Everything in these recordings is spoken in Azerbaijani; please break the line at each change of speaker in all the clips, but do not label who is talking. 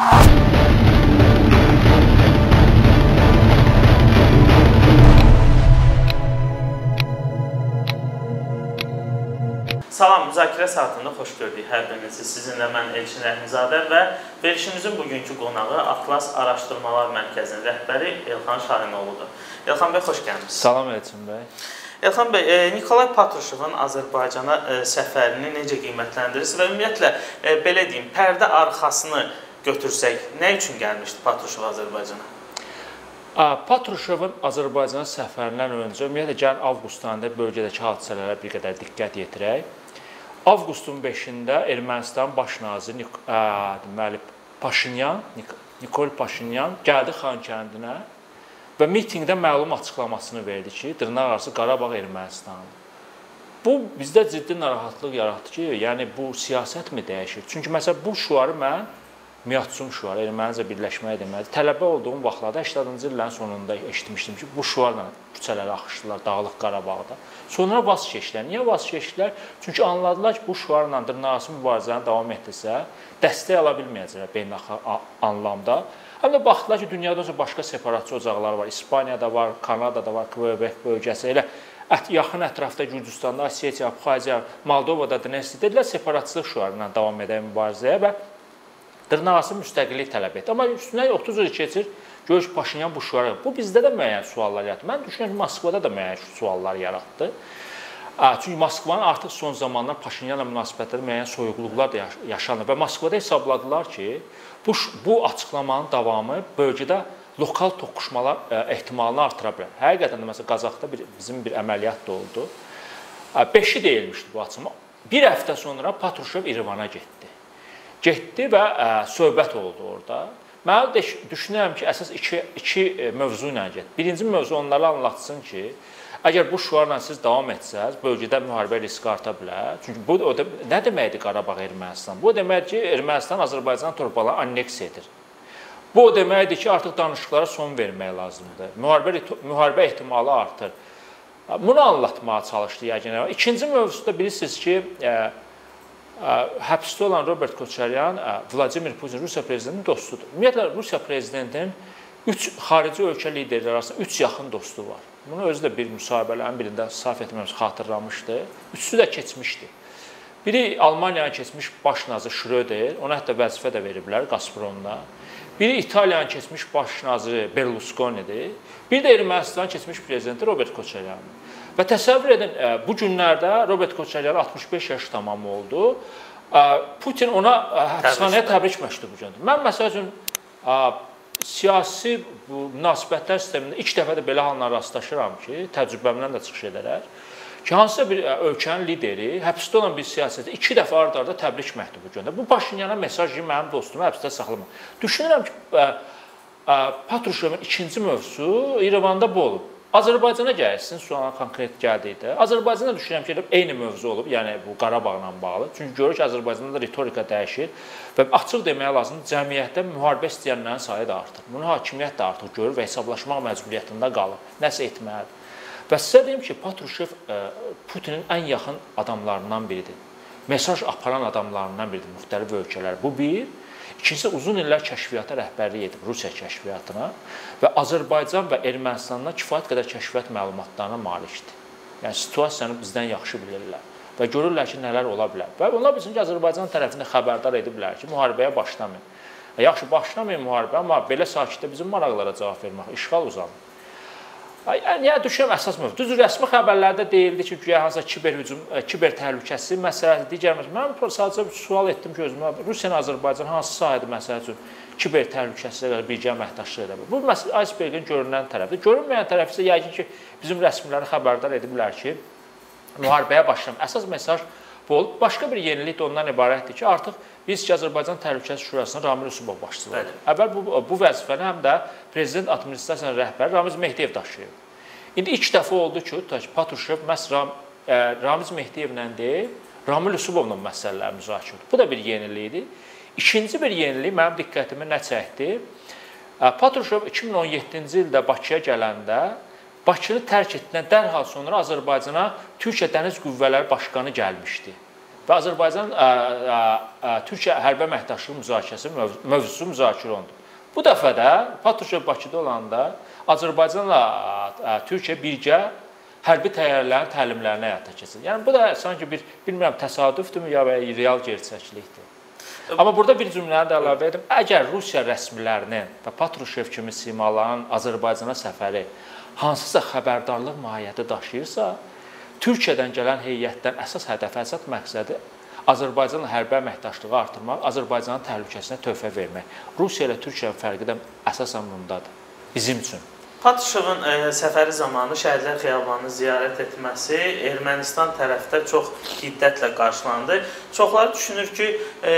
Salam, müzakirə saatında xoş gördük hər birinizi. Sizinlə mən Elçin Rəhmizadə və verilişimizin bugünkü qonağı Atlas Araşdırmalar Mərkəzinin rəhbəri Elxan Şahinoğludur. Elxan bəy, xoş gəlmisiniz.
Salam Elçin bəy.
Elxan bəy, e, Nikolay Patruşevun Azərbaycana e, səfərini necə qiymətləndirirsiniz və ümumiyyətlə e, belə deyim, pərdə arxasını götürsək, nə üçün gəlmişdi Patruşev Azərbaycana?
Patruşevun Azərbaycana səfərindən öncə ümumiyyətlə gəlin avqust ayında bölgədəki hadisələrə bir qədər diqqət yetirək. Avqustun 5-də Ermənistan baş naziri deməli Paşinyan, Nikol Paşinyan gəldi Xankəndinə və mitinqdə məlum açıqlamasını verdi ki, dırnaqarası Qarabağ Ermənistandır. Bu bizdə ciddi narahatlıq yaratdı ki, yəni bu siyasətmi dəyişir? Çünki məsələn bu şüarı mən Miyatsum şüarı ermənicə birləşmək deməkdir. Tələbə olduğum vaxtlarda 80-cı illərin sonunda eşitmişdim ki, bu şüarla küçələrə axışdılar Dağlıq Qarabağda. Sonra vaz keçdilər. Niyə vaz keçdilər? Çünki anladılar ki, bu şüarla dırnaqarası mübarizəni davam etdirsə, dəstək ala bilməyəcəklər beynəlxalq anlamda. Həm də baxdılar ki, dünyada da başqa separatçı ocaqlar var. İspaniyada var, Kanadada var, Kvebek bölgəsi. Elə ət, yaxın ətrafda Gürcüstanda, Osetiya, Abxaziya, Moldovada, Dnestr dedilər separatçılıq şüarı ilə davam edən mübarizəyə və dırnaqarası müstəqillik tələb etdi. Amma üstünə 30 il keçir, görür ki, Paşinyan bu şüarı. Bu bizdə də müəyyən suallar yaratdı. Mən düşünürəm ki, Moskvada da müəyyən suallar yaratdı. Çünki Moskvanın artıq son zamanlar Paşinyanla münasibətlərdə müəyyən soyuqluqlar da yaşanır və Moskvada hesabladılar ki, bu bu açıqlamanın davamı bölgədə lokal toqquşmalar ehtimalını artıra bilər. Həqiqətən də məsələn Qazaxda bir bizim bir əməliyyat da oldu. 5-i deyilmişdi bu açıqlama. Bir həftə sonra Patruşev İrevana getdi getdi və ə, söhbət oldu orada. Mən düşünürəm ki, əsas iki iki mövzu ilə getdi. Birinci mövzu onlara anlatsın ki, əgər bu şüarla siz davam etsəz, bölgədə müharibə riski arta bilər. Çünki bu o da nə deməkdir Qarabağ Ermənistan? Bu deməkdir ki, Ermənistan Azərbaycan torpaqlarını anneks edir. Bu o deməkdir ki, artıq danışıqlara son vermək lazımdır. Müharibə müharibə ehtimalı artır. Bunu anlatmağa çalışdı yəqin. İkinci mövzuda bilirsiniz ki, həbsdə olan Robert Koçaryan Vladimir Putin Rusiya prezidentinin dostudur. Ümumiyyətlə Rusiya prezidentinin 3 xarici ölkə liderləri arasında 3 yaxın dostu var. Bunu özü də bir müsahibələrin birində səhv etmirəmsə xatırlamışdı. Üçüsü də keçmişdi. Biri Almaniyanın keçmiş baş naziri Schröder, ona hətta vəzifə də veriblər Gazpromda. Biri İtaliyanın keçmiş baş naziri Berlusconi'dir. Bir də Ermənistanın keçmiş prezidenti Robert Koçaryandır. Və təsəvvür edin, e, bu günlərdə Robert Koçaryan 65 yaş tamam oldu. E, Putin ona e, həbsxanaya təbrik məktubu göndərdi. Mən məsəl üçün siyasi bu münasibətlər sistemində ilk dəfə də belə hallara rastlaşıram ki, təcrübəmdən də çıxış edərək ki, hansısa bir ölkənin lideri həbsdə olan bir siyasətçi iki dəfə ard-arda təbrik məktubu göndərir. Bu Paşinyana mesaj ki, mənim dostumu həbsdə saxlama. Düşünürəm ki, Patruşevin ikinci mövzusu İrəvanda bu olub. Azərbaycana gəlsin, suala konkret gəldikdə. Azərbaycanda düşünürəm ki, eyni mövzu olub, yəni bu Qarabağla bağlı. Çünki görür ki, Azərbaycanda da ritorika dəyişir və açıq deməyə lazımdır, cəmiyyətdə müharibə istəyənlərin sayı da artır. Bunu hakimiyyət də artıq görür və hesablaşmaq məcburiyyətində qalır. Nəsə etməlidir. Və sizə deyim ki, Patruşev e, Putinin ən yaxın adamlarından biridir. Mesaj aparan adamlarından biridir müxtəlif ölkələr. Bu bir. İkincisi uzun illər kəşfiyyata rəhbərlik edib Rusiya kəşfiyyatına və Azərbaycan və Ermənistandan kifayət qədər kəşfiyyat məlumatlarına malikdir. Yəni situasiyanı bizdən yaxşı bilirlər və görürlər ki, nələr ola bilər. Və onlar bilsin ki, Azərbaycan tərəfini xəbərdar ediblər ki, müharibəyə başlamayın. Yaxşı, başlamayın müharibə, amma belə sakitdə bizim maraqlara cavab vermək, işğal uzanır. Yəni düşünürəm əsas mövzu. Düzdür, rəsmi xəbərlərdə deyildi ki, güya hansısa kiber hücum, e, kiber təhlükəsi məsələsi, digər məsələ. Mən sadəcə sual etdim ki, özümə Rusiya Azərbaycan hansı sahədə məsəl üçün kiber təhlükəsizliyə qədər birgə əməkdaşlıq edə bilər. Bu məsələ icebergin görünən tərəfidir. Görünməyən tərəfi isə yəqin ki, bizim rəsmiləri xəbərdar ediblər ki, müharibəyə başlayım. Əsas mesaj bu olub. Başqa bir yenilik də ondan ibarətdir ki, artıq Biz ki, Azərbaycan Təhlükəsizlik Şurasının Ramil Yusubov başçılığı. Əvvəl bu, bu vəzifəni həm də Prezident Administrasiyasının rəhbəri Ramiz Mehdiyev daşıyıb. İndi ilk dəfə oldu ki, Patruşev məhz Ram, ə, e, Ramiz Mehdiyevlə deyil, Ramil Yusubovla məsələləri müzakirə olundu. Bu da bir yenilikdir. İkinci bir yenilik mənim diqqətimi nə çəkdi? E, Patruşev 2017-ci ildə Bakıya gələndə Bakını tərk etdindən dərhal sonra Azərbaycana Türkiyə Dəniz Qüvvələri Başqanı gəlmişdi. Və Azərbaycan ə, ə, Türkiyə hərbi əməkdaşlıq müzakirəsi möv mövzusu müzakirə olundu. Bu dəfə də Patruşev Bakıda olanda Azərbaycanla Türkiyə birgə hərbi təyyarələrin təlimlərini həyata keçirir. Yəni bu da sanki bir bilmirəm təsadüfdürmü ya və real gerçəklikdir. Amma burada bir cümləni də əlavə edim. Əgər Rusiya rəsmilərinin və Patruşev kimi simaların Azərbaycana səfəri hansısa xəbərdarlıq mahiyyəti daşıyırsa, Türkiyədən gələn heyətdən əsas hədəfi, əsas məqsədi Azərbaycanla hərbi əməkdaşlığı artırmaq, Azərbaycanın təhlükəsinə töhfə vermək. Rusiya ilə Türkiyənin fərqi də əsasən bundadır bizim üçün.
Patuşevun e, səfəri zamanı Şəhidlər Xiyabanını ziyarət etməsi Ermənistan tərəfdə çox hiddətlə qarşılandı. Çoxları düşünür ki, e,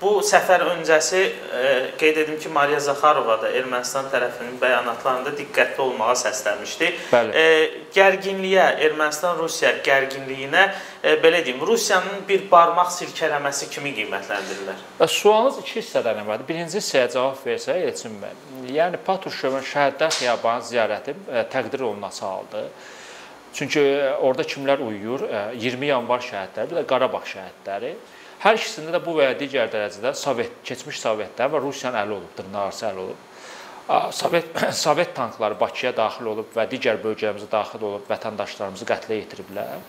Bu səfər öncəsi e, qeyd edim ki, Mariya Zaxarova da Ermənistan tərəfinin bəyanatlarında diqqətli olmağa səslənmişdi.
Bəli.
E, gərginliyə, Ermənistan-Rusiya gərginliyinə e, belə deyim, Rusiyanın bir barmaq silkələməsi kimi qiymətləndirilir.
Sualınız iki hissədən ibarətdir. Birinci hissəyə cavab versək, Elçin bəy. Yəni Patruşevin şəhərdə xiyabanı ziyarəti e, təqdir olunası haldı. Çünki orada kimlər uyuyur? 20 e, yanvar şəhidləri, bir də Qarabağ şəhidləri. Hər ikisində də bu və ya digər dərəcədə Sovet, keçmiş Sovetlər və Rusiyanın əli olub, dırnaqarası əli olub. Sovet Sovet tankları Bakıya daxil olub və digər bölgələrimizə daxil olub vətəndaşlarımızı qətlə yetiriblər.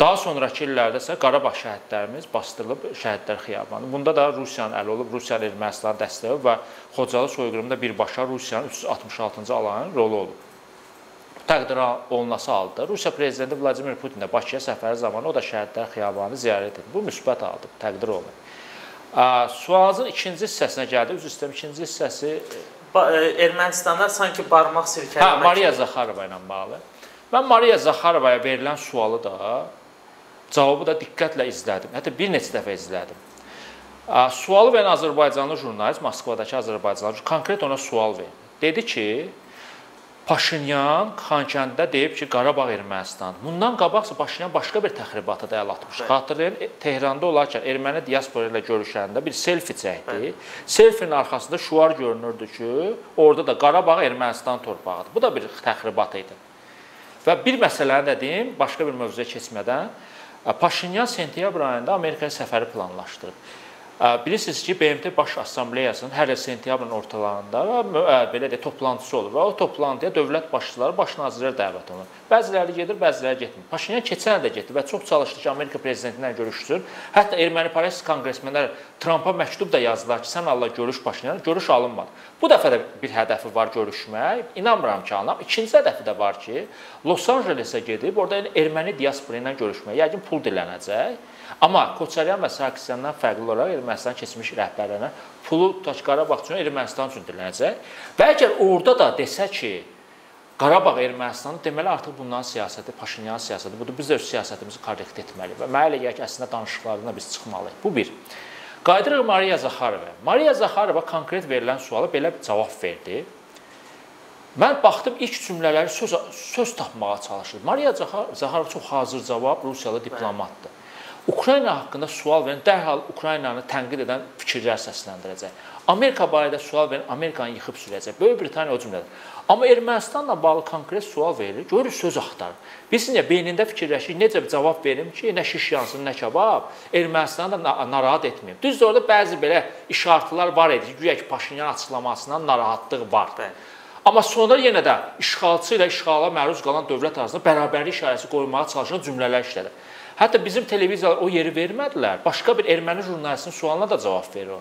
Daha sonrakı illərdə isə Qarabağ şəhidlərimiz bastırılıb şəhidlər xiyabanı. Bunda da Rusiyanın əli olub, Rusiyanın Ermənistanı dəstəyi və Xocalı soyqırımında birbaşa Rusiyanın 366-cı alanın rolu olub təqdir olunması halda Rusiya prezidenti Vladimir Putin də Bakıya səfəri zamanı o da şəhidlər xiyabanını ziyarət etdi. Bu müsbət haldır, təqdir olunur. Sualın ikinci hissəsinə gəldi. Üzr istəyirəm, ikinci hissəsi
e, Ermənistana sanki barmaq silkələmək.
Hə, Mariya Zaxarova ilə bağlı. Mən Mariya Zaxarovaya verilən sualı da cavabı da diqqətlə izlədim. Hətta bir neçə dəfə izlədim. Sualı verən Azərbaycanlı jurnalist, Moskvadakı Azərbaycanlı konkret ona sual verdi. Dedi ki, Paşinyan Xankəndidə deyib ki, Qarabağ Ermənistan. Bundan qabaqsa Paşinyan başqa bir təxribata da əl atmışdı. Xatırlayın, Tehranda olarkən erməni diaspora ilə görüşəndə bir selfi çəkdi. Selfinin arxasında şüar görünürdü ki, orada da Qarabağ Ermənistan torpağıdır. Bu da bir təxribat idi. Və bir məsələni də deyim, başqa bir mövzuya keçmədən, Paşinyan sentyabr ayında Amerikaya səfəri planlaşdırıb. Bilirsiniz ki, BMT Baş Assambleyasının hər il sentyabrın ortalarında belə də toplantısı olur və o toplantıya dövlət başçıları, baş nazirlər dəvət olunur. Bəziləri gedir, bəziləri getmir. Paşinyan keçən də getdi və çox çalışdı ki, Amerika prezidenti ilə görüşsün. Hətta erməni-parast konqresmenlər Trampa məktub da yazdılar ki, sən Allah görüş Paşinyan, görüş alınmadı. Bu dəfə də bir hədəfi var görüşmək. İnanmıram ki, alınam. İkinci hədəfi də var ki, Los Ancelesə gedib orada erməni diaspora ilə görüşmək. Yəqin pul dilənəcək Amma Koçaryan və Sarkisyandan fərqli olaraq Ermənistan keçmiş rəhbərlərinə pulu Taş Qarabağ üçün Ermənistan üçün dilənəcək. Və əgər orada da desə ki, Qarabağ Ermənistanı deməli artıq bundan siyasəti, Paşinyan siyasəti budur. Biz də öz siyasətimizi korrekt etməliyik və mənə elə gəlir ki, əslində danışıqlarına biz çıxmalıyıq. Bu bir. Qayıdırıq Mariya Zaxarova. Mariya Zaxarova konkret verilən suala belə bir cavab verdi. Mən baxdım ilk cümlələri söz söz tapmağa çalışır. Mariya Zaxarova çox hazır cavab, Rusiyalı diplomatdır. Ukrayna haqqında sual verən dərhal Ukraynanı tənqid edən fikirlər səsləndirəcək. Amerika barədə sual verən Amerikanı yıxıb sürəcək. Böyük Britaniya o cümlədir. Amma Ermənistanla bağlı konkret sual verilir. Görür söz axtarır. Bilsin ya beynində fikirləşir, necə bir cavab verim ki, nə şiş yansın, nə kebab, Ermənistanı da narahat etməyim. Düzdür, orada bəzi belə işartılar var idi güya ki, Paşinyan açıqlamasından narahatlıq var. Bəli. Amma sonra yenə də işğalçı ilə işğala məruz qalan dövlət arasında bərabərlik işarəsi qoymağa çalışan cümlələr işlədir. Hətta bizim televiziyalar o yeri vermədilər. Başqa bir erməni jurnalistin sualına da cavab verir o.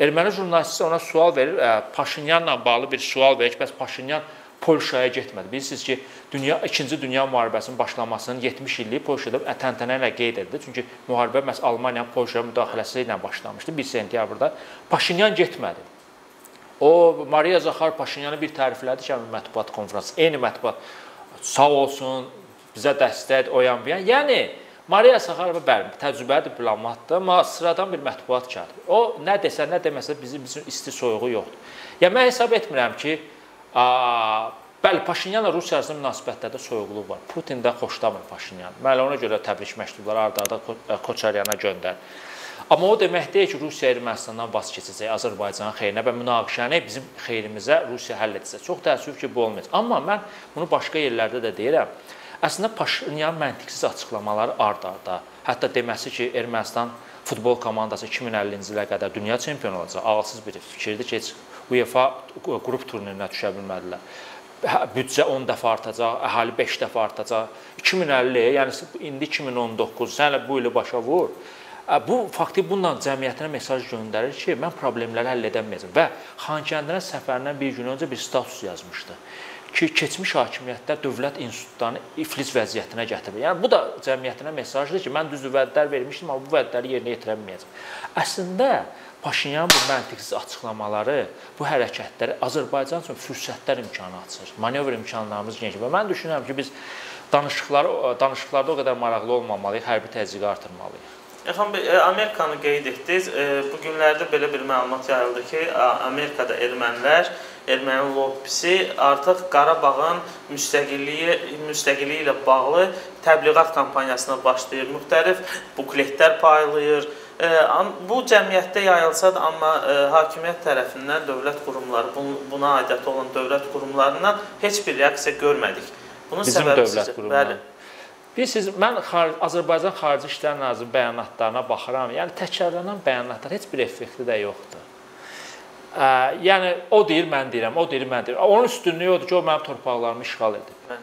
Erməni jurnalist ona sual verir, ə, Paşinyanla bağlı bir sual verir ki, bəs Paşinyan Polşaya getmədi. Bilirsiniz ki, dünya 2-ci Dünya müharibəsinin başlamasının 70 illiyi Polşada təntənə ilə qeyd edildi. Çünki müharibə məhz Almaniyanın Polşaya müdaxiləsi ilə başlamışdı 1 sentyabrda. Paşinyan getmədi. O Mariya Zaxar Paşinyanı bir təriflədi ki, mətbuat konfransı. Eyni mətbuat sağ olsun, bizə dəstək oyan yan. Yəni Mariya Saxarova bəli, təcrübəli diplomatdır, amma sıradan bir mətbuat katibi. O nə desə, nə deməsə bizim bizim isti soyuğu yoxdur. Ya mən hesab etmirəm ki, a, bəli, Paşinyanla Rusiya arasında münasibətlərdə soyuqluq var. Putin də xoşlamır Paşinyanı. Məli ona görə təbrik məktubları ard-arda Koçaryana göndər. Amma o demək deyil ki, Rusiya Ermənistandan vaz keçəcək Azərbaycanın xeyrinə və münaqişəni bizim xeyrimizə Rusiya həll edəcək. Çox təəssüf ki, bu olmayacaq. Amma mən bunu başqa yerlərdə də deyirəm. Əslində Paşinyan məntiqsiz açıqlamaları ard-arda, hətta deməsi ki, Ermənistan futbol komandası 2050-ci ilə qədər dünya çempionu olacaq. Ağılsız bir fikirdir ki, heç UEFA qrup turnirinə düşə bilmədilər. Hə, büdcə 10 dəfə artacaq, əhali 5 dəfə artacaq. 2050, yəni indi 2019, sən bu ili başa vur. Bu fakti bununla cəmiyyətinə mesaj göndərir ki, mən problemləri həll edə bilməyəcəm və Xankəndinə səfərindən bir gün öncə bir status yazmışdı ki, keçmiş hakimiyyətlər dövlət institutlarını iflic vəziyyətinə gətirir. Yəni bu da cəmiyyətinə mesajdır ki, mən düzdür vədlər vermişdim, amma bu vədləri yerinə yetirə bilməyəcəm. Əslində Paşinyan bu məntiqsiz açıqlamaları, bu hərəkətləri Azərbaycan üçün fürsətlər imkanı açır. Manevr imkanlarımız geniş və mən düşünürəm ki, biz danışıqları danışıqlarda o qədər maraqlı olmamalıyıq, hərbi təzyiqi artırmalıyıq.
Elxan bəy, e, Amerikanı qeyd etdiniz. E, bu günlərdə belə bir məlumat yayıldı ki, Amerikada ermənilər erməni lobbisi artıq Qarabağın müstəqilliyi müstəqilliyi ilə bağlı təbliğat kampaniyasına başlayır. Müxtəlif bukletlər paylayır. E, bu cəmiyyətdə yayılsa da, amma e, hakimiyyət tərəfindən dövlət qurumları, buna aidiyyəti olan dövlət qurumlarından heç bir reaksiya görmədik.
Bunun Bizim səbəbi dövlət qurumları. Bilirsiniz, mən xaric, Azərbaycan Xarici İşlər Nazirinin bəyanatlarına baxıram. Yəni təkrarlanan bəyanatlar heç bir effekti də yoxdur. Yəni o deyir, mən deyirəm, o deyir, mən deyirəm. Onun üstünlüyü odur ki, o mənim torpaqlarımı işğal edib.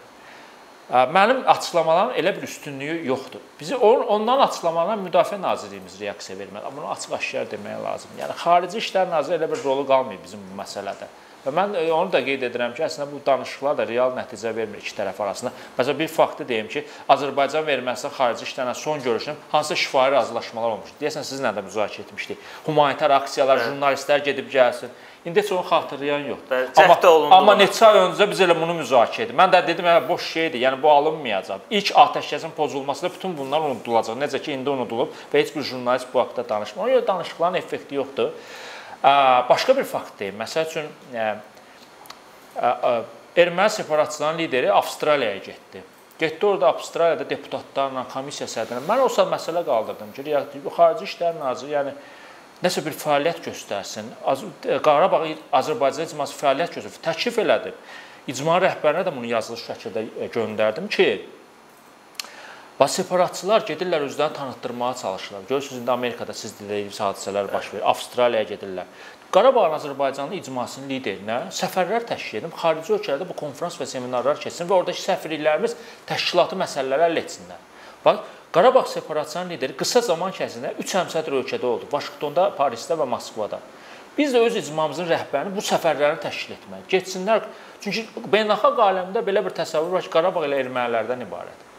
Mənim açıqlamalarım elə bir üstünlüyü yoxdur. Bizi ondan açıqlamalarına Müdafiə Nazirliyimiz reaksiya verməli. Bunu açıq-aşkar demək lazımdır. Yəni Xarici İşlər Naziri elə bir rolu qalmayıb bizim bu məsələdə. Və mən e, onu da qeyd edirəm ki, əslində bu danışıqlar da real nəticə vermir iki tərəf arasında. Məsələn, bir faktı deyim ki, Azərbaycan və Ermənistan xarici işlərlə son görüşüm hansısa şifahi razılaşmalar olmuşdu. Deyəsən sizinlə də müzakirə etmişdik. Humanitar aksiyalar, evet. jurnalistlər gedib gəlsin. İndi heç onu xatırlayan yoxdur. Amma, amma neçə ay öncə biz elə bunu müzakirə etdik. Mən də dedim, elə boş şeydir. Yəni bu alınmayacaq. İlk atəşkəsin pozulmasında bütün bunlar unudulacaq. Necə ki, indi unudulub və heç bir jurnalist bu haqqda danışmır. Ona görə danışıqların effekti yoxdur. Başqa bir fakt deyim. Məsəl üçün erməni separatçıların lideri Avstraliyaya getdi. Getdi orada Avstraliyada deputatlarla, komissiya sədrinə. Mən olsa məsələ qaldırdım ki, xarici işlər naziri, yəni nəsə bir fəaliyyət göstərsin. Qarabağ Azərbaycan icması fəaliyyət göstərsin. Təklif elədim. İcma rəhbərinə də bunu yazılı şəkildə göndərdim ki, Və separatçılar gedirlər özlərini tanıtdırmağa çalışırlar. Görürsüz indi Amerikada siz dediyiniz hadisələr baş verir. Avstraliyaya gedirlər. Qarabağın Azərbaycanlı icmasının liderinə səfərlər təşkil edib xarici ölkələrdə bu konfrans və seminarlar keçsin və oradakı səfirliklərimiz təşkilati məsələləri həll etsinlər. Bax, Qarabağ separatçıların lideri qısa zaman kəsində 3 həmsədr ölkədə oldu. Vaşinqtonda, Parisdə və Moskvada. Biz də öz icmamızın rəhbərini bu səfərləri təşkil etməliyik. Getsinlər. Çünki beynəlxalq aləmdə belə bir təsəvvür var ki, Qarabağ elə ermənilərdən ibarətdir.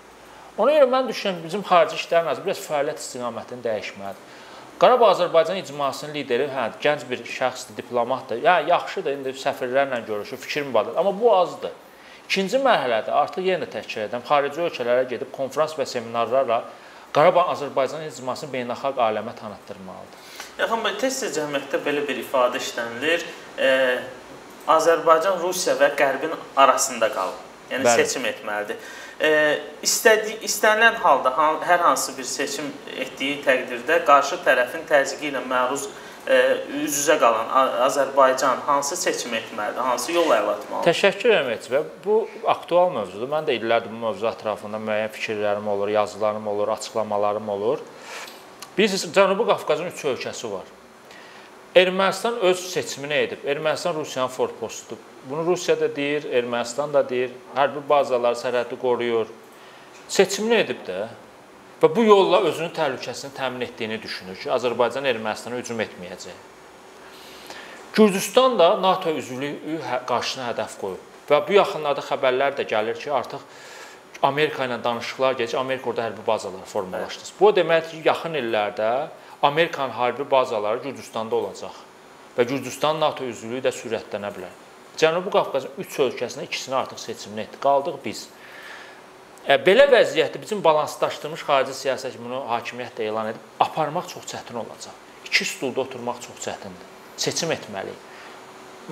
Ona görə mən düşünürəm bizim Xarici İşlər Nazirliyi biraz fəaliyyət istiqamətini dəyişməlidir. Qarabağ Azərbaycan icmasının lideri, hə, gənc bir şəxsdir, diplomatdır. Ya yaxşıdır, indi səfirlərlə görüşür, fikir mübadiləsi, amma bu azdır. İkinci mərhələdə artıq yenə təkrar edirəm, xarici ölkələrə gedib konfrans və seminarlarla Qarabağ Azərbaycan icmasını beynəlxalq aləmə tanıtdırmalıdır.
Yaxın bəy, tez-tez cəmiyyətdə belə bir ifadə işlənilir. E, Azərbaycan Rusiya və Qərbin arasında qalıb. Yəni Bəli. seçim etməlidir istədiyi istənilən halda hər hansı bir seçim etdiyi təqdirdə qarşı tərəfin təzyiqi ilə məruz üz-üzə qalan Azərbaycan hansı seçim etməlidir, hansı yol əylatmalıdır?
Təşəkkür edirəm Etibar. Bu aktual mövzudur. Mən də illərdir bu mövzu ətrafında müəyyən fikirlərim olur, yazılarım olur, açıqlamalarım olur. Bilirsiniz, Cənubi Qafqazın üç ölkəsi var. Ermənistan öz seçimini edib. Ermənistan Rusiyanın forpostudur. Bunu Rusiya da deyir, Ermənistan da deyir. Hərbi bazalar sərhəddi qoruyur. Seçimini edib də və bu yolla özünün təhlükəsini təmin etdiyini düşünür ki, Azərbaycan Ermənistana hücum etməyəcək. Gürcüstan da NATO üzvlüyü hə, qarşısına hədəf qoyub. Və bu yaxınlarda xəbərlər də gəlir ki, artıq Amerika ilə danışıqlar gedir. Amerika orada hərbi bazalar formalaşdırır. Bu deməkdir ki, yaxın illərdə Amerikanın hərbi bazaları Gürcüstanda olacaq və Gürcüstan NATO üzvlüyü də sürətlənə bilər. Cənubi Qafqazın 3 ölkəsindən ikisini artıq seçimini etdi. Qaldıq biz. E, belə vəziyyətdə bizim balanslaşdırılmış xarici siyasət bunu hakimiyyət də elan edib aparmaq çox çətin olacaq. İki stulda oturmaq çox çətindir. Seçim etməliyik.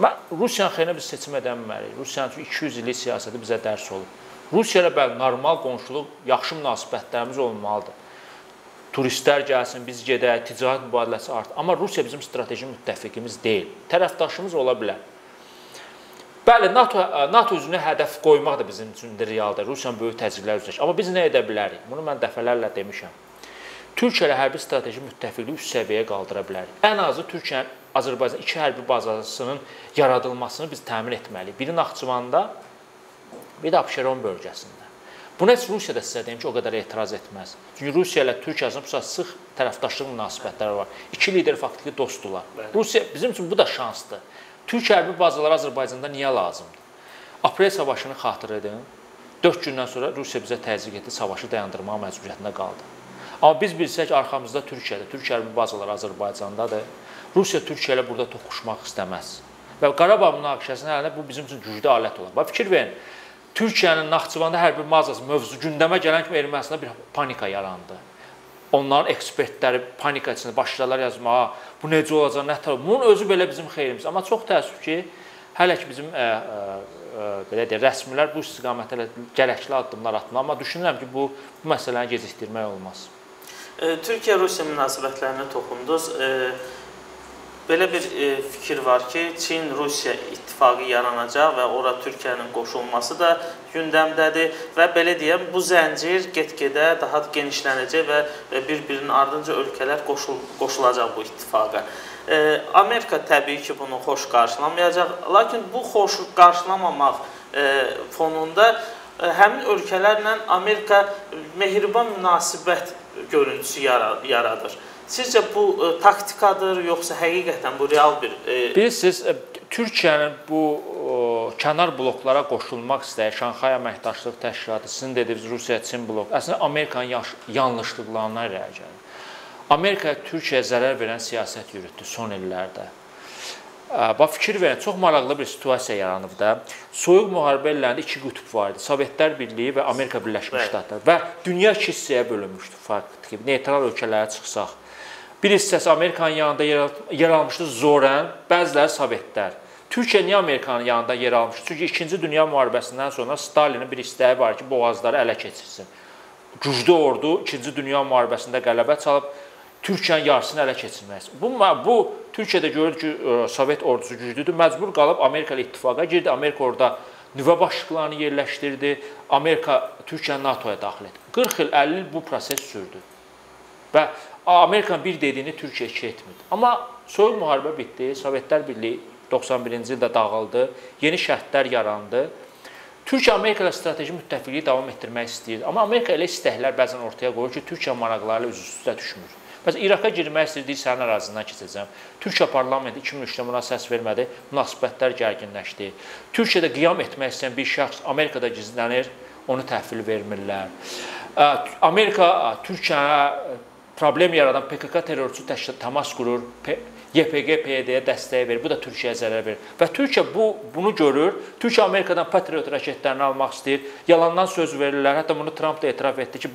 Mən Rusiyanın xeyrinə biz seçim edə bilmərik. Rusiyanın 200 illik siyasəti bizə dərs olub. Rusiya ilə bəli normal qonşuluq, yaxşı münasibətlərimiz olmalıdır turistlər gəlsin, biz gedək, ticarət mübadiləsi art. Amma Rusiya bizim strateji müttəfiqimiz deyil. Tərəfdaşımız ola bilər. Bəli, NATO NATO üzünə hədəf qoymaq da bizim üçün də realdır. Rusiyanın böyük təzyiqlər üzrə. Amma biz nə edə bilərik? Bunu mən dəfələrlə demişəm. Türkiyə ilə hərbi strateji müttəfiqliyi üst səviyyəyə qaldıra bilərik. Ən azı Türkiyə Azərbaycan iki hərbi bazasının yaradılmasını biz təmin etməliyik. Biri Naxçıvanda, bir də Abşeron bölgəsində. Buna heç Rusiya da sizə deyim ki, o qədər etiraz etməz. Çünki Rusiya ilə Türkiyə arasında sıx tərəfdaşlıq münasibətləri var. İki lider faktiki dostdular. Bəli. Rusiya bizim üçün bu da şansdır. Türk hərbi bazaları Azərbaycanda niyə lazımdır? Aprel savaşını xatır edin. 4 gündən sonra Rusiya bizə təzyiq etdi, savaşı dayandırmağa məcburiyyətində qaldı. Amma biz bilsək arxamızda Türkiyədir. Türk hərbi bazaları Azərbaycandadır. Rusiya Türkiyə ilə burada toqquşmaq istəməz. Və Qarabağ münaqişəsinin əlində bu bizim üçün güclü alət olar. Bax fikir verin. Türkiyənin Naxçıvanda hərbi bazası mövzusu gündəmə gələn kimi Ermənistanda bir panika yarandı. Onların ekspertləri panika içində başladılar yazmağa. Bu necə olacaq, nə tər? Bunun özü belə bizim xeyrimiz. Amma çox təəssüf ki, hələ ki bizim ə, ə, belə deyək, rəsmilər bu istiqamətdə gərəkli addımlar atmalı. Amma düşünürəm ki, bu bu məsələni gecikdirmək olmaz.
Türkiyə-Rusiya münasibətlərinə toxundunuz. Belə bir e, fikir var ki, Çin-Rusiya ittifaqı yaranacaq və ora Türkiyənin qoşulması da gündəmdədir və belə deyəm, bu zəncir get-gedə daha genişlənəcək və bir-birinin ardınca ölkələr qoşul qoşulacaq bu ittifaqa. E, Amerika təbii ki, bunu xoş qarşılamayacaq, lakin bu xoş qarşılamamaq e, fonunda həmin ölkələrlə Amerika mehriban münasibət görüntüsü yaradır. Sizcə bu ə, e, taktikadır, yoxsa həqiqətən bu real bir
e... Bilirsiniz, e, Türkiyənin bu ə, kənar bloklara qoşulmaq istəyi, Şanxay əməkdaşlıq təşkilatı, sizin dediyiniz Rusiya-Çin blok, əslində Amerikanın yanlışlıqlarına irəli gəlir. Amerika Türkiyəyə zərər verən siyasət yürütdü son illərdə. Bax fikir verin, çox maraqlı bir situasiya yaranıb da. Soyuq müharibə illərində iki qütb var idi. Sovetlər Birliyi və Amerika Birləşmiş Ştatları və dünya iki hissəyə bölünmüşdü fakt. Neytral ölkələrə çıxsaq Bir hissəsi Amerikanın yanında yer almışdı zorən, bəziləri Sovetlər. Türkiyə niyə Amerikanın yanında yer almışdı? Çünki 2-ci Dünya müharibəsindən sonra Stalinin bir istəyi var ki, boğazları ələ keçirsin. Güclü ordu 2-ci Dünya müharibəsində qələbə çalıb Türkiyənin yarısını ələ keçirmək. Bu bu Türkiyədə görür ki, Sovet ordusu güclüdür, məcbur qalıb Amerika ilə ittifaqa girdi. Amerika orada nüvə başlıqlarını yerləşdirdi. Amerika Türkiyəni NATO-ya daxil etdi. 40 il, 50 il bu proses sürdü. Və Amerikanın bir dediyini Türkiyə iki etmirdi. Amma soyuq müharibə bitdi, Sovetlər Birliyi 91-ci ildə dağıldı, yeni şərtlər yarandı. Türkiyə Amerika ilə strateji müttəfiqliyi davam etdirmək istəyir. Amma Amerika elə istəklər bəzən ortaya qoyur ki, Türkiyə maraqları ilə üz-üstə düşmür. Məsələn, İraqa girmək istəyir, sənin ərazindən keçəcəm. Türkiyə parlamenti 2003-də buna səs vermədi, münasibətlər gərginləşdi. Türkiyədə qiyam etmək istəyən bir şəxs Amerikada gizlənir, onu təhvil vermirlər. Amerika Türkiyəyə problem yaradan PKK terrorçu təşkilat təmas qurur, YPG PYD-yə dəstək verir. Bu da Türkiyəyə zərər verir. Və Türkiyə bu bunu görür. Türkiyə Amerikadan Patriot raketlərini almaq istəyir. Yalandan söz verirlər. Hətta bunu Tramp da etiraf etdi ki,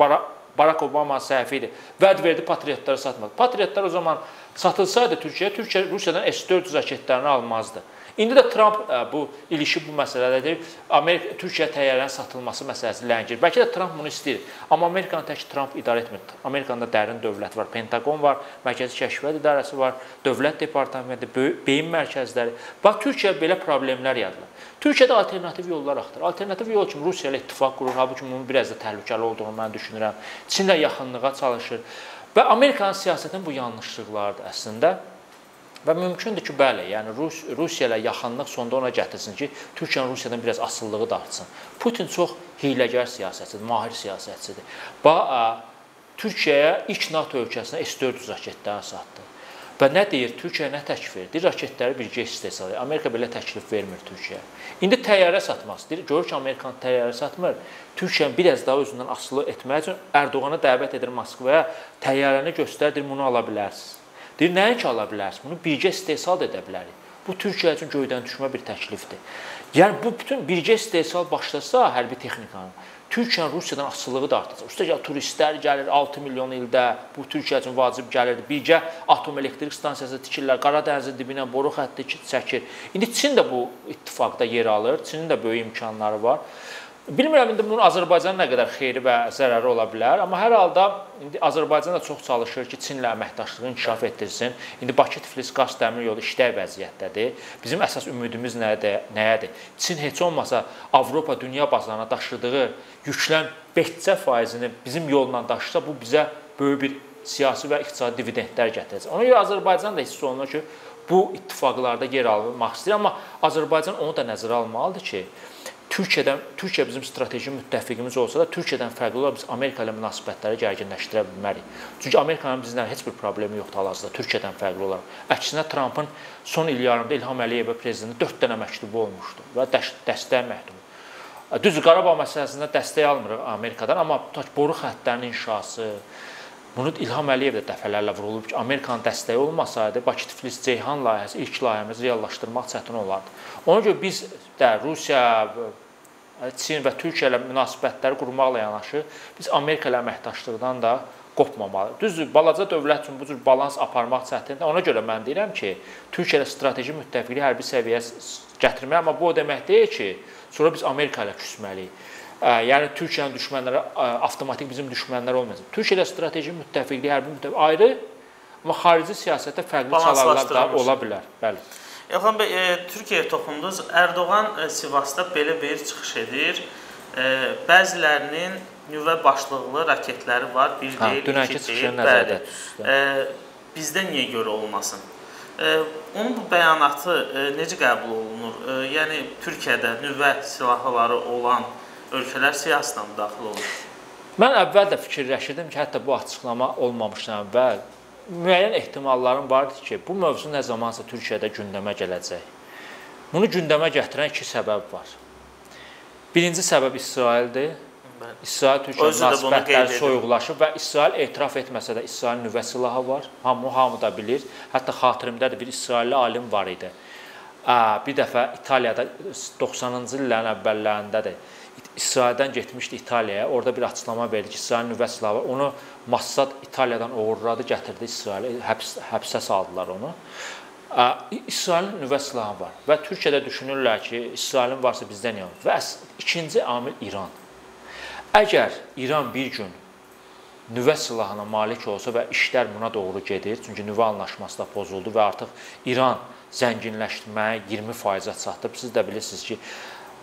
Barack Obama səhvi idi. Vəd verdi patriotları satmadı. Patriotlar o zaman satılsaydı Türkiyəyə, Türkiyə Rusiyadan S-400 raketlərini almazdı. İndi də Tramp bu ilişib bu məsələdədir. Amerika Türkiyə təyyarənin satılması məsələsi ləngir. Bəlkə də Tramp bunu istəyir. Amma Amerikanı tək Tramp idarə etmir. Amerikada dərin dövlət var, Pentaqon var, Mərkəzi Kəşfiyyat İdarəsi var, Dövlət Departamenti, beyin mərkəzləri. Bax Türkiyə belə problemlər yaradır. Türkiyədə alternativ yollar axtarır. Alternativ yol kimi Rusiya ilə ittifaq qurur, halbuki bunun biraz da təhlükəli olduğunu mən düşünürəm. Çinlə yaxınlığa çalışır. Və Amerikanın siyasətinin bu yanlışlıqlarıdır əslində. Və mümkündür ki, bəli, yəni Rus Rusiya ilə yaxınlıq sonda ona gətirsin ki, Türkiyənin Rusiyadan biraz asılılığı da artsın. Putin çox hiyləgər siyasətçidir, mahir siyasətçidir. Və Türkiyəyə ilk NATO ölkəsinə S-400 raketləri satdı. Və nə deyir? Türkiyə nə təklif edir? Raketləri birgə istehsal edir. Amerika belə təklif vermir Türkiyəyə. İndi təyyarə satmaq istəyir. Görür ki, Amerikan təyyarə satmır. Türkiyəni biraz daha özündən asılı etmək üçün Ərdoğana dəvət edir Moskvaya. Təyyarəni göstərdir, bunu ala bilərsiniz. Deyir, nəinki ala bilərsiniz? Bunu birgə istehsal edə bilərik. Bu Türkiyə üçün göydən düşmə bir təklifdir. Yəni bu bütün birgə istehsal başlasa hərbi texnikanın, Türkiyənin Rusiyadan asılılığı da artacaq. Üstəgəl turistlər gəlir 6 milyon ildə. Bu Türkiyə üçün vacib gəlirdi. Birgə atom elektrik stansiyası tikirlər. Qara dənizin dibinə boru xətti çəkir. İndi Çin də bu ittifaqda yer alır. Çinin də böyük imkanları var. Bilmirəm indi bunun Azərbaycana nə qədər xeyri və zərəri ola bilər, amma hər halda indi Azərbaycan da çox çalışır ki, Çinlə əməkdaşlığı inkişaf etdirsin. İndi Bakı Tiflis qaz dəmir yolu işlək vəziyyətdədir. Bizim əsas ümidimiz nədir? Nəyədir? Çin heç olmasa Avropa dünya bazarına daşıdığı yüklən 5 faizini bizim yolla daşısa, bu bizə böyük bir siyasi və iqtisadi dividendlər gətirəcək. Ona görə Azərbaycan da hiss olunur ki, bu ittifaqlarda yer almaq istəyir, amma Azərbaycan onu da nəzərə almalıdır ki, Türkiyədən Türkiyə bizim strateji müttəfiqimiz olsa da Türkiyədən fərqli olaraq biz Amerika ilə münasibətləri gərginləşdirə bilmərik. Çünki Amerikanın bizlə heç bir problemi yoxdur hal-hazırda Türkiyədən fərqli olaraq. Əksinə Trampın son il yarımında İlham Əliyevə prezidentin 4 dənə məktubu olmuşdu və dəstək məktubu. Düzdür, Qarabağ məsələsində dəstək almırıq Amerikadan, amma boru xəttlərinin inşası, Bunu İlham Əliyev də dəfələrlə vurulub ki, Amerikanın dəstəyi olmasaydı Bakı Tiflis Ceyhan layihəsi ilk layihəmizi reallaşdırmaq çətin olardı. Ona görə biz də Rusiya, Çin və Türkiyə ilə münasibətləri qurmaqla yanaşı biz Amerika ilə əməkdaşlıqdan da qopmamalıyıq. Düzdür, balaca dövlət üçün bu cür balans aparmaq çətindir. Ona görə mən deyirəm ki, Türkiyə ilə strateji müttəfiqliyi hərbi səviyyəyə gətirmək, amma bu o demək deyil ki, sonra biz Amerika ilə küsməliyik. Yəni Türkiyənin düşmənləri avtomatik bizim düşmənlər olmayacaq. Türkiyə ilə strateji müttəfiqlik, hərbi müttəfiq ayrı, amma xarici siyasətdə fərqli çalarlar da ola bilər. Bəli.
Elxan bəy, e, Türkiyəyə toxundunuz. Ərdoğan e, Sivasda belə bir çıxış edir. E, bəzilərinin nüvə başlıqlı raketləri var. Bir
hə,
deyil, iki deyil. Bəli. E, bizdə niyə görə olmasın? E, onun bu bəyanatı e, necə qəbul olunur? E, yəni Türkiyədə nüvə silahları olan ölkələr siyasətinə mi daxil olur?
Mən əvvəl də fikirləşirdim ki, hətta bu açıqlama olmamışdan əvvəl müəyyən ehtimallarım vardı ki, bu mövzu nə zamansa Türkiyədə gündəmə gələcək. Bunu gündəmə gətirən iki səbəb var. Birinci səbəb İsraildir. İsrail-Türkiyə münasibətləri soyuqlaşıb və İsrail etiraf etməsə də İsrailin nüvə silahı var. Hamı hamı da bilir. Hətta xatirimdədir bir İsrailli alim var idi. Bir dəfə İtaliyada 90-cı illərin əvvəllərindədir İsraildən getmişdi İtaliyaya. Orada bir açıqlama verdi ki, İsrailin nüvə silahı onu Mossad İtaliyadan oğurladı, gətirdi İsrailə, həbs həbsə saldılar onu. İsrailin nüvə silahı var və Türkiyədə düşünürlər ki, İsrailin varsa bizdən yox. Və ikinci amil İran. Əgər İran bir gün nüvə silahına malik olsa və işlər buna doğru gedir, çünki nüvə anlaşması da pozuldu və artıq İran zənginləşməyə 20%-ə çatıb. Siz də bilirsiniz ki,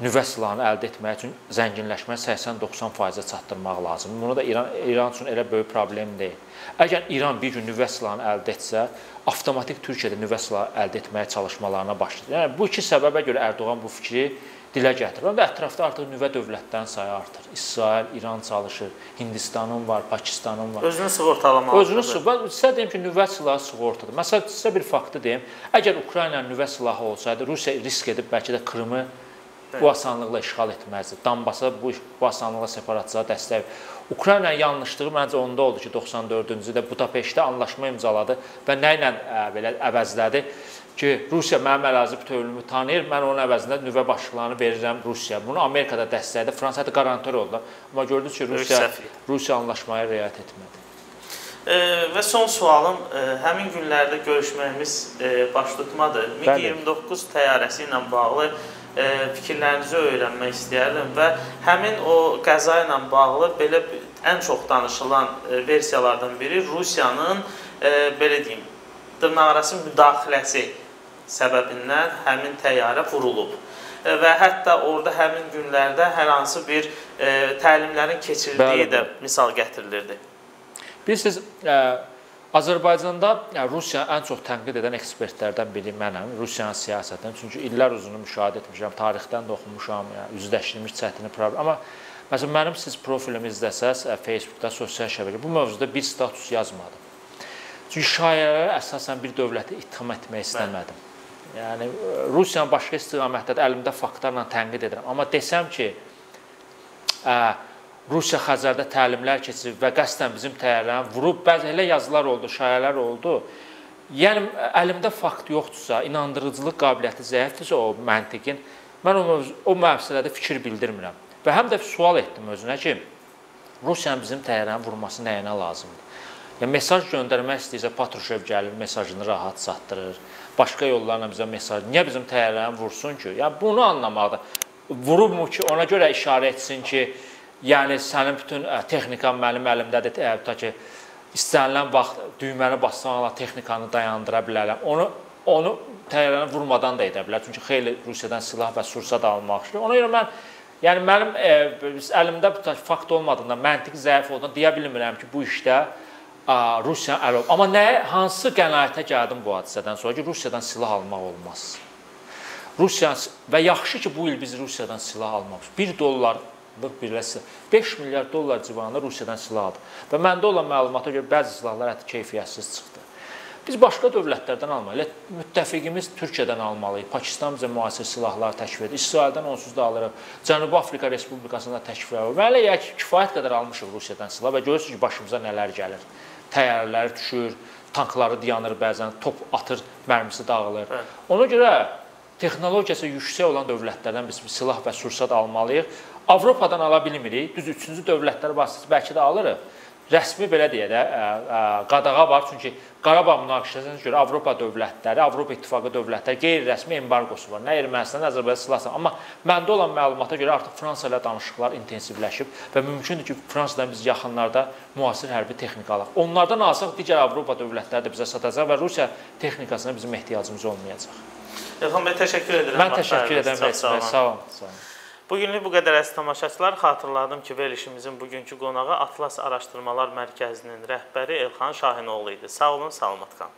nüvə silahını əldə etmək üçün zənginləşməni 80-90%-ə çatdırmaq lazımdır. Bunu da İran İran üçün elə böyük problem deyil. Əgər İran bir gün nüvə silahını əldə etsə, avtomatik Türkiyədə nüvə silahı əldə etməyə çalışmalarına başlayır. Yəni bu iki səbəbə görə Ərdoğan bu fikri dilə gətirir və ətrafda artıq nüvə dövlətlərin sayı artır. İsrail, İran çalışır, Hindistanın var, Pakistanın var.
Özünü sığortalamalıdır.
Özünü sığortalamalıdır. Sizə deyim ki, nüvə silahı sığortadır. Məsələn, sizə bir faktı deyim. Əgər Ukraynanın nüvə silahı olsaydı, Rusiya risk edib bəlkə də Krımı bu asanlıqla işğal etməzdi. Donbasa bu, bu asanlıqla separatçılara dəstək. Ukraynanın yanlışlığı məncə onda oldu ki, 94-cü ildə Budapeştdə anlaşma imzaladı və nə ilə ə, belə əvəzlədi ki, Rusiya mənim ərazi bütövlüyümü tanıyır, mən onun əvəzində nüvə başlıqlarını verirəm Rusiya. Bunu Amerikada dəstəklədi, Fransa hətta qarantör oldu. Amma gördük ki, Rusiya Rusiya anlaşmaya riayət etmədi.
E, və son sualım, e, həmin günlərdə görüşməyimiz e, baş tutmadı. MiG-29 təyyarəsi ilə bağlı fikirlərinizi öyrənmək istəyərdim və həmin o qəza ilə bağlı belə ən çox danışılan versiyalardan biri Rusiyanın belə deyim, dırnaqarası müdaxiləsi səbəbindən həmin təyyarə vurulub və hətta orada həmin günlərdə hər hansı bir təlimlərin keçirildiyi də misal gətirilirdi.
Bilirsiniz, Azərbaycanda yəni Rusiya ən çox tənqid edən ekspertlərdən biri mənəm, Rusiyanın siyasətindən. Çünki illər uzunu müşahidə etmişəm, tarixdən də oxumuşam, yəni üzləşdirilmiş çətin problem. Amma məsələn mənim siz profilimi izləsəz, Facebookda, sosial şəbəkə bu mövzuda bir status yazmadım. Çünki şayələrə əsasən bir dövləti ittiham etmək istəmədim. Yəni Rusiyanın başqa istiqamətdə əlimdə faktlarla tənqid edirəm. Amma desəm ki, ə, Rusiya Xəzərdə təlimlər keçirib və qəsdən bizim təyyarəni vurub, bəzi elə yazılar oldu, şayələr oldu. Yəni əlimdə fakt yoxdursa, inandırıcılıq qabiliyyəti zəifdirsə o məntiqin, mən o o məsələdə fikir bildirmirəm. Və həm də sual etdim özünə ki, Rusiyanın bizim təyyarəni vurması nəyinə lazımdır? Yəni mesaj göndərmək istəyirsə Patrushev gəlir, mesajını rahat çatdırır. Başqa yollarla bizə mesaj. Niyə bizim təyyarəni vursun ki? Yəni bunu anlamaqda vurubmu ki, ona görə işarə etsin ki, yəni sənin bütün ə, texnikan mənim əlimdədir, ə, ta ki istənilən vaxt düyməni bassanla texnikanı dayandıra bilərəm. Onu onu təyyarəni vurmadan da edə bilər. Çünki xeyli Rusiyadan silah və sursat almaq istəyir. Ona görə mən yəni mənim ə, əlimdə bu fakt olmadığından, məntiq zəif olduğundan deyə bilmirəm ki, bu işdə Rusiyanın əli olub. Amma nə hansı qənaətə gəldim bu hadisədən sonra ki, Rusiyadan silah almaq olmaz. Rusiya və yaxşı ki, bu il biz Rusiyadan silah almamışıq. 1 dollarlıq birləşsə 5 milyard dollar civarında Rusiyadan silah aldı. Və məndə olan məlumata görə bəzi silahlar hətta keyfiyyətsiz çıxdı. Biz başqa dövlətlərdən almalıyıq. Müttəfiqimiz Türkiyədən almalıyıq. Pakistan bizə müasir silahlar təklif edir. İsraildən onsuz da alırıq. Cənubi Afrika Respublikasında təklif edir. Elə yəni kifayət qədər almışıq Rusiyadan silah və görürsüz ki, başımıza nələr gəlir. Təyyarələr düşür, tankları dayanır bəzən, top atır, mərmisi dağılır. Hə. Ona görə texnologiyası yüksək olan dövlətlərdən biz silah və sursat almalıyıq. Avropadan ala bilmirik. Düz üçüncü dövlətlər vasitəsilə bəlkə də alırıq rəsmi belə deyə də qadağa var. Çünki Qarabağ münaqişəsinə görə Avropa dövlətləri, Avropa İttifaqı dövlətləri qeyri-rəsmi embargosu var. Nə Ermənistan, nə Azərbaycan silahlı. Amma məndə olan məlumata görə artıq Fransa ilə danışıqlar intensivləşib və mümkündür ki, Fransadan biz yaxınlarda müasir hərbi texnika alaq. Onlardan alsaq digər Avropa dövlətləri də bizə satacaq və Rusiya texnikasına bizim ehtiyacımız olmayacaq.
Elxan bəy, təşəkkür edirəm.
Mən təşəkkür edirəm. Sağ olun. Sağ olun.
Bugünlük bu qədər əziz tamaşaçılar. Xatırladım ki, verilişimizin bugünkü qonağı Atlas Araşdırmalar Mərkəzinin rəhbəri Elxan Şahinoğlu idi. Sağ olun, salamat qalın.